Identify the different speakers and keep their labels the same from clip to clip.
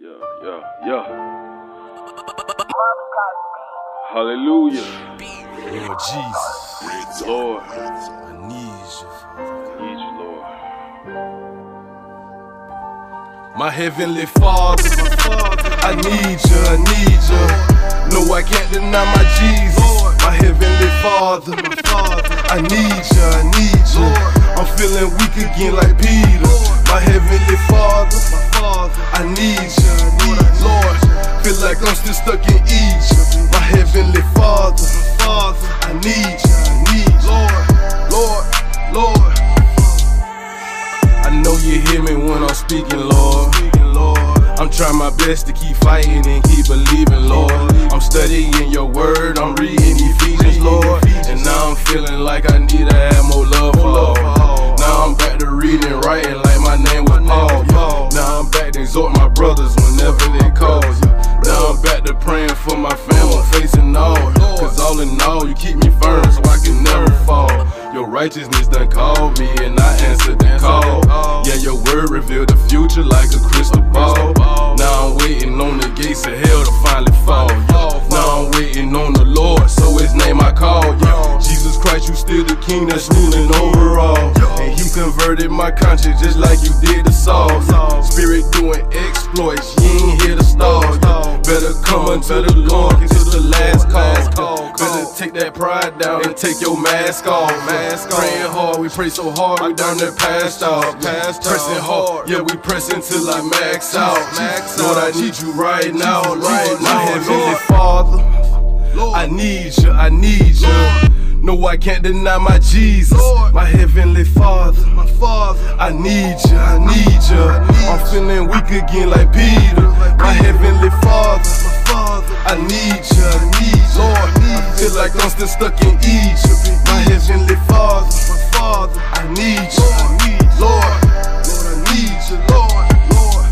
Speaker 1: Yeah, yeah, yeah. Hallelujah.
Speaker 2: Lord Jesus,
Speaker 1: Lord,
Speaker 2: I need you.
Speaker 1: I need you, Lord.
Speaker 2: My heavenly Father, I need you, I need you. No, I can't deny my Jesus. My heavenly Father, I need you, I need you. I'm feeling weak again like Peter. My heavenly Father, need you, I need you. Lord, feel like I'm still stuck in Egypt. My heavenly Father, I need you, I need you. Lord, Lord, Lord. I know you hear me when I'm speaking, Lord. I'm trying my best to keep fighting and keep believing, family, facing all. Cause all in all, you keep me firm so I can never fall. Your righteousness done called me and I answered the call. Yeah, your word revealed the future like a crystal ball. Now I'm waiting on the gates of hell to finally fall. Now I'm waiting on the Lord, so his name I call. Jesus Christ, you still the king that's ruling over all. And you converted my conscience just like you did the Saul. Spirit doing exploits, you ain't here to stall. Better come unto the Lord, take that pride down and take your mask off. Mask Praying hard, we pray so hard, we down there passed out. Pressing hard, yeah, we pressing till I max out. Lord, I need you right now, right now. Heavenly Father, I need you, I need you. No, I can't deny my Jesus, my heavenly Father. My Father, I need you, I need you. I'm feeling weak again like Peter, my heavenly Father. I need you, I need you. Lord, I feel like I'm still stuck in Egypt. My heavenly Father, my Father, I need you, I need you. Lord, Lord, I need you, Lord, Lord,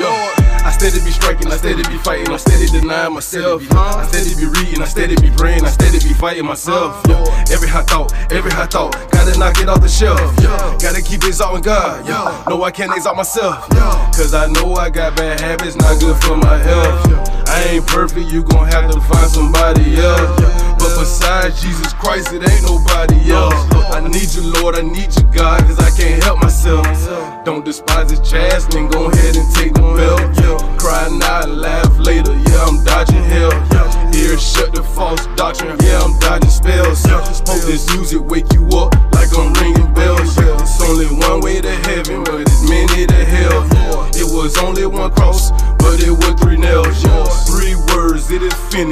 Speaker 2: Lord. I steady be striking, I steady be fighting, I steady denying myself. I steady be reading, I steady be praying, I steady be fighting myself. Yeah. Every hot thought, every hot thought, gotta knock it off the shelf. Yeah. Gotta keep exalting God. Yeah. No, I can't exalt myself. Cause I know I got bad habits, not good for my health. Ain't perfect, you gon' have to find somebody else. But besides Jesus Christ, it ain't nobody else. I need you, Lord, I need you, God, cause I can't help myself. Don't despise the chastisement, go ahead and take the belt. Cry now laugh later, yeah, I'm dodging hell. Ear shut the false doctrine, yeah, I'm dodging spells. Hope this music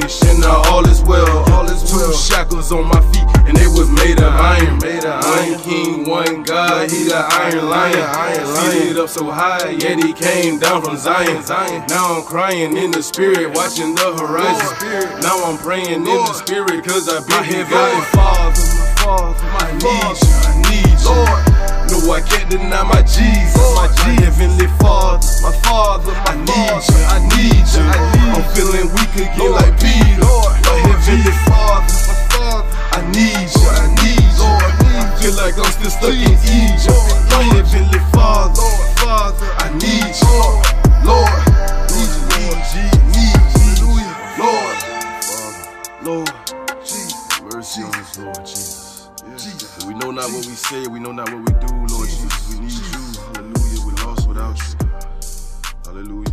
Speaker 2: and now all is well. All is Two shackles on my feet, and they was made of iron. Made of one king, one God, he the iron lion. Seated up so high, yet he came down from Zion. Zion. Now I'm crying in the spirit, watching the horizon. Now I'm praying in the spirit, cause I be here, God. Father, my Father, I need you, I need you. No, I can't deny my Jesus, my heavenly Lord Jesus. We know not what we say, we know not what we do, Lord Jesus. We need you. Hallelujah. We're lost without you. Hallelujah.